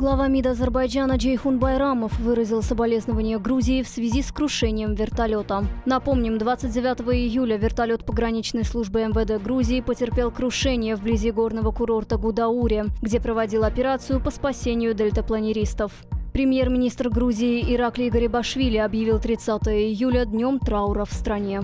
Глава МИД Азербайджана Джейхун Байрамов выразил соболезнования Грузии в связи с крушением вертолета. Напомним, 29 июля вертолет пограничной службы МВД Грузии потерпел крушение вблизи горного курорта Гудаури, где проводил операцию по спасению дельтапланеристов. Премьер-министр Грузии Ираклий Гарибашвили объявил 30 июля днем траура в стране.